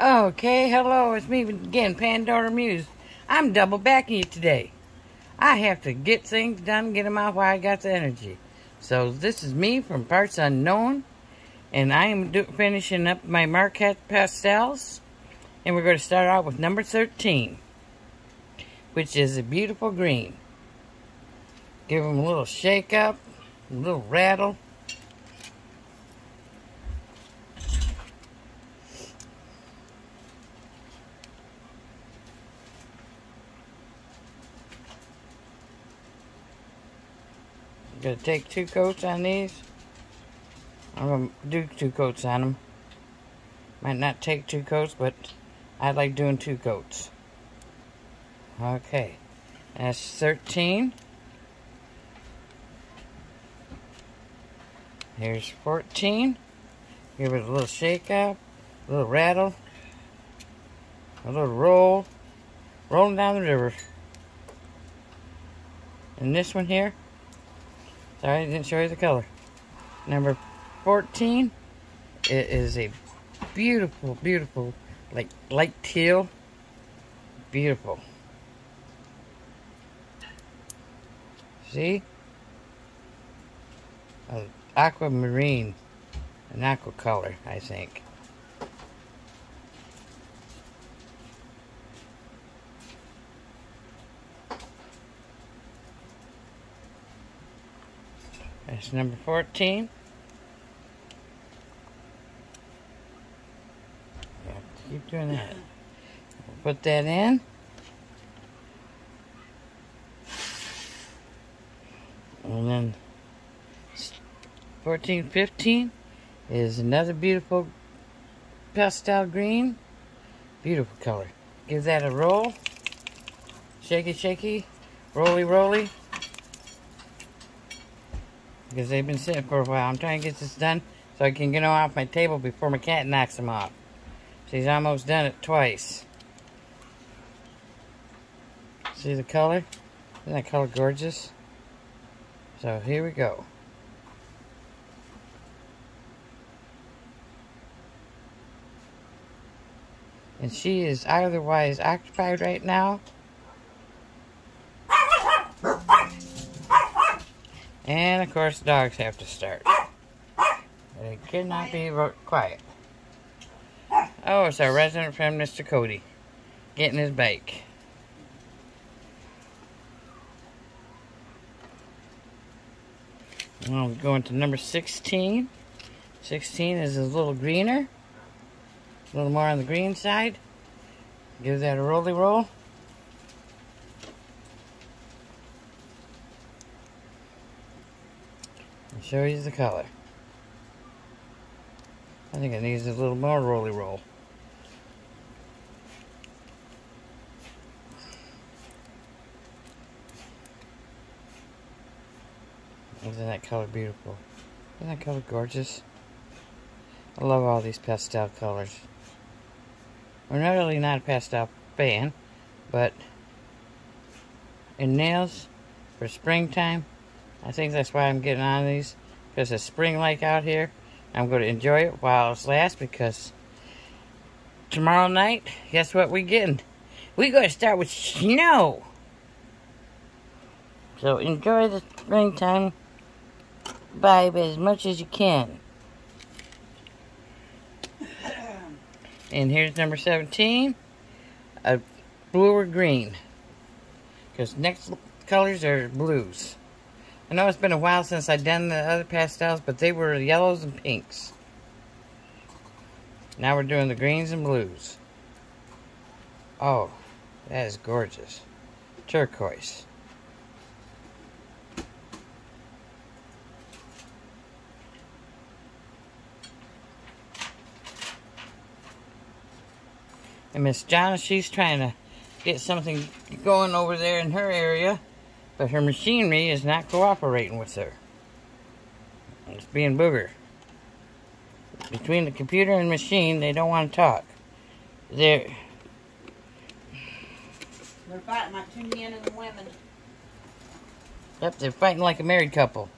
Okay, hello, it's me again, Pandora Muse. I'm double backing you today. I have to get things done, get them out while I got the energy. So this is me from Parts Unknown, and I am finishing up my Makartt pastels, and we're going to start out with number 13, which is a beautiful green. Give them a little shake up, a little rattle. Take two coats on these. I'm gonna do two coats on them. Might not take two coats, but I like doing two coats. Okay, that's 13. Here's 14. Give it a little shake up, a little rattle, a little roll, rolling down the river. And this one here, sorry I didn't show you the color. Number 14, it is a beautiful, beautiful, like light teal. Beautiful. See? aquamarine, an aqua color, I think. That's number 14. Yeah, keep doing that. Put that in. And then 1415 is another beautiful pastel green. Beautiful color. Give that a roll. Shaky, shaky. Roly, roly. Because they've been sitting for a while. I'm trying to get this done so I can get them off my table before my cat knocks them off. She's almost done it twice. See the color? Isn't that color gorgeous? So here we go. and she is otherwise occupied right now. And of course, dogs have to start. They cannot be quiet. Oh, it's our resident friend, Mr. Cody, getting his bike. We're going to number 16. 16 is a little greener. A little more on the green side. Give that a roly roll. Show you the color. I think it needs a little more roly roll. Isn't that color beautiful? Isn't that color gorgeous? I love all these pastel colors. I'm not really not a pastel fan, but in nails for springtime, I think that's why I'm getting on these. Because it's spring-like out here. I'm going to enjoy it while it lasts because tomorrow night, guess what we're getting? We're going to start with snow. So enjoy the springtime vibe as much as you can. And here's number 17, a blue or green. Because next colors are blues. I know it's been a while since I've done the other pastels, but they were yellows and pinks. Now we're doing the greens and blues. Oh, that is gorgeous. Turquoise. And Miss Jana, she's trying to get something going over there in her area, but her machinery is not cooperating with her. It's being booger. Between the computer and machine, they don't want to talk. They're... They're fighting like two men and women. Yep, they're fighting like a married couple.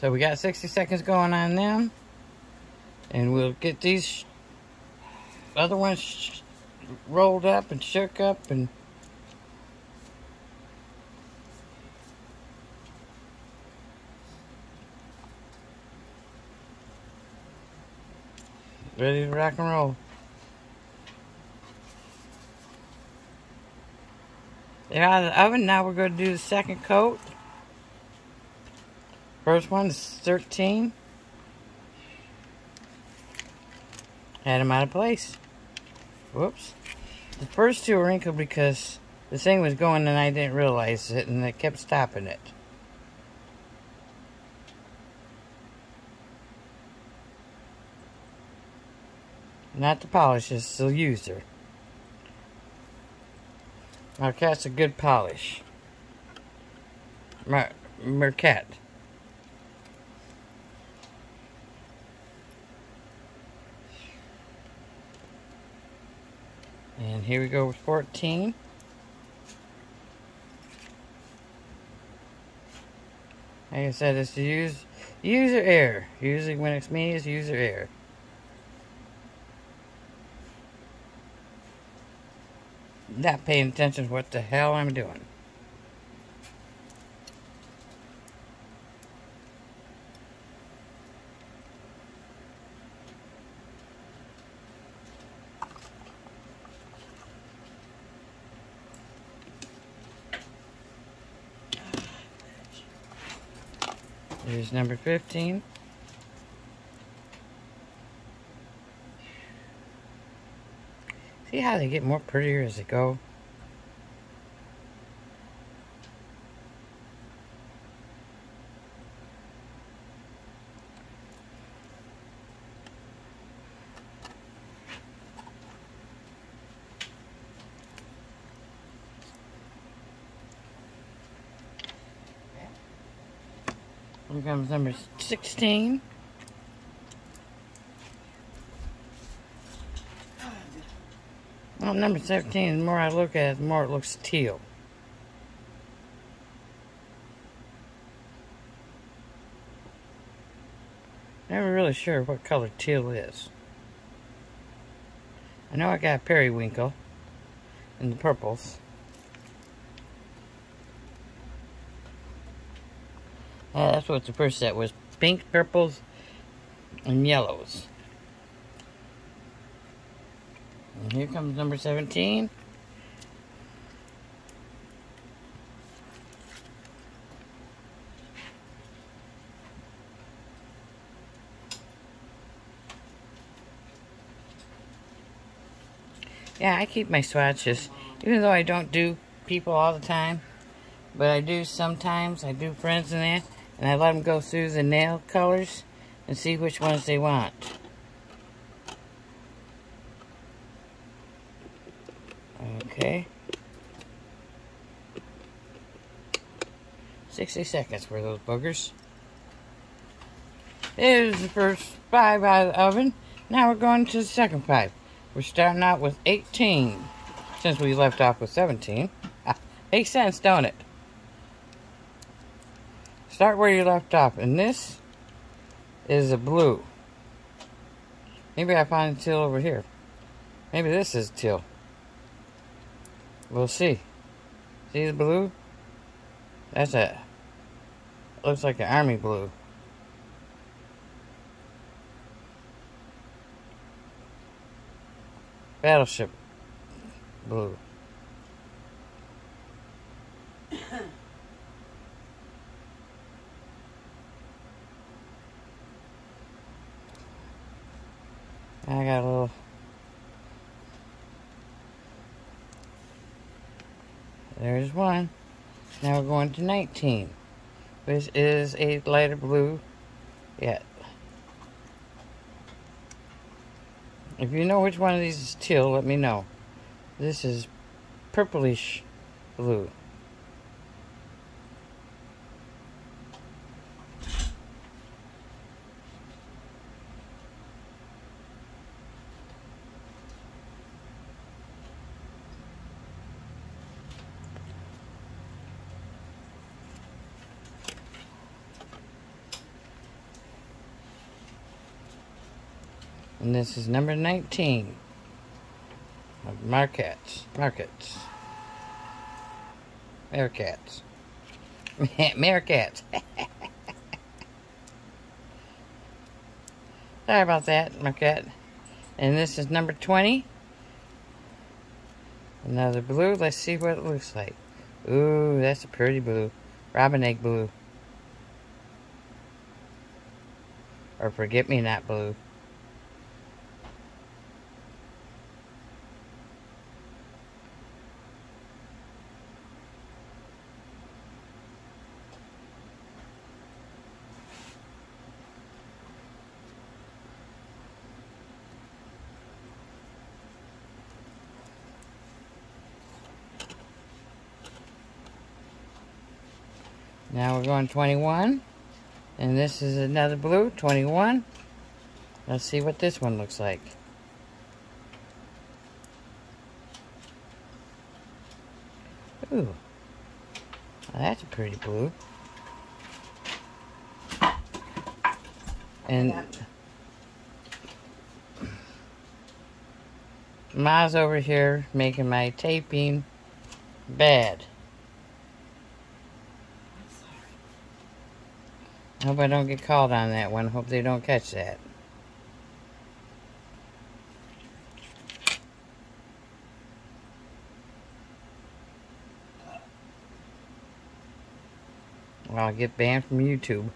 So we got 60 seconds going on them. And we'll get these other ones rolled up and shook up and ready to rock and roll. They're out of the oven. Now we're going to do the second coat. First one is 13. Had them out of place. Whoops. The first two were wrinkled because the thing was going and I didn't realize it and it kept stopping it. Not the polish, it's the user. Makartt's a good polish. Mar Makartt. And here we go with 14. Like I said, it's use user error. Usually when it's me, it's user error. Not paying attention to what the hell I'm doing. Here's number 15. See how they get more prettier as they go? Here comes number 16. Well, number 17, the more I look at it, the more it looks teal. Never really sure what color teal is. I know I got periwinkle in the purples. Uh, that's what the first set was. Pink, purples, and yellows. And here comes number 17. Yeah, I keep my swatches, even though I don't do people all the time. But I do sometimes. I do friends and that. And I let them go through the nail colors and see which ones they want. Okay. 60 seconds for those boogers. There's the first five out of the oven. Now we're going to the second five. We're starting out with 18, since we left off with 17. Makes sense, don't it? Start where you left off. And this is a blue. Maybe I find teal over here. Maybe this is teal. We'll see. See the blue? That's a... Looks like an army blue. Battleship blue. I got a little There's one. Now we're going to 19, which is a lighter blue yet. If you know which one of these is teal, let me know. This is purplish blue. And this is number 19 of Makartts. Markets. Makartts. Makartts. Sorry about that, Makartt. And this is number 20. Another blue. Let's see what it looks like. Ooh, that's a pretty blue. Robin egg blue. Or forget me not blue. Now 21. And this is another blue, 21. Let's see what this one looks like. Ooh. that's a pretty blue. And Ma's over here making my taping bad. Hope I don't get called on that one. Hope they don't catch that. Well, I'll get banned from YouTube.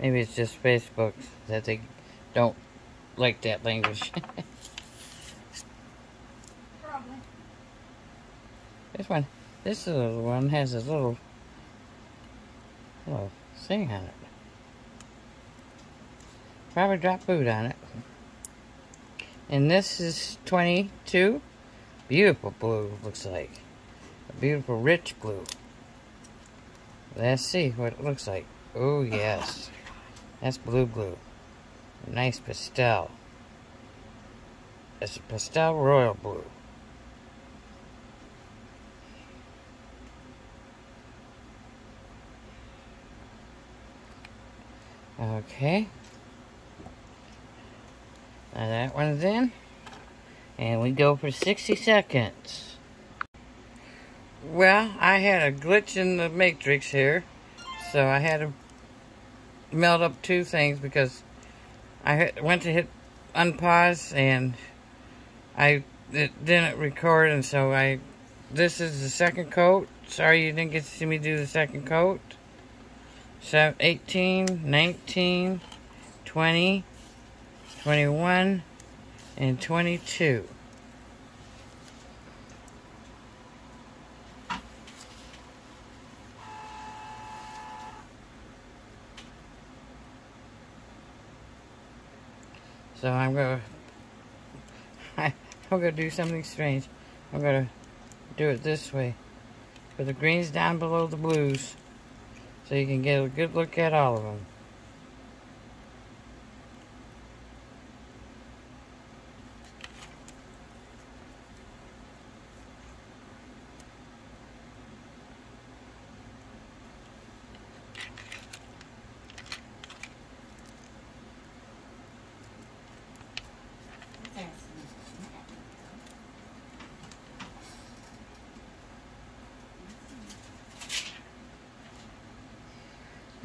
Maybe it's just Facebook that they don't like that language. This one, this little one has a little, little thing on it. Probably dropped food on it. And this is 22. Beautiful blue, looks like. A beautiful rich blue. Let's see what it looks like. Oh, yes. That's blue blue. Nice pastel. It's a pastel royal blue. Okay. Now that one's in. And we go for 60 seconds. Well, I had a glitch in the matrix here. So I had to melt up two things because I went to hit unpause and I it didn't record and so I this is the second coat. Sorry you didn't get to see me do the second coat. 18, 19, 20, 21, and 22. So I'm gonna, I'm gonna do something strange. I'm gonna do it this way. Put the greens down below the blues so you can get a good look at all of them.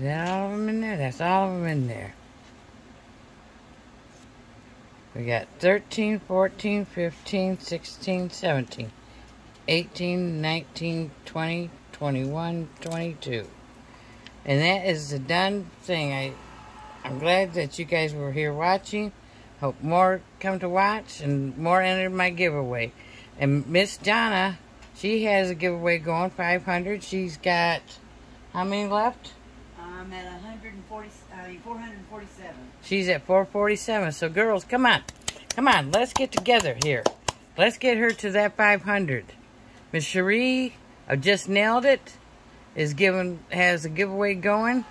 That all of them in there? That's all of them in there. We got 13, 14, 15, 16, 17, 18, 19, 20, 21, 22. And that is the done thing. I, I'm glad that you guys were here watching. Hope more come to watch and more enter my giveaway. And Miss Donna, she has a giveaway going, 500. She's got, how many left? I'm at 140, I mean uh, 447. She's at 447. So girls, come on. Come on, let's get together here. Let's get her to that 500. Miss Cherie, I just nailed it, is giving, has a giveaway going.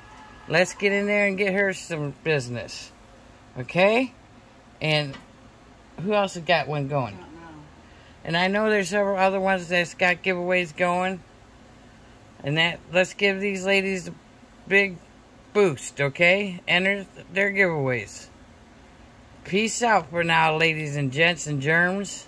Let's get in there and get her some business. Okay? And who else has got one going? I don't know. And I know there's several other ones that's got giveaways going. And that let's give these ladies a big boost, okay? Enter their giveaways. Peace out for now, ladies and gents and germs.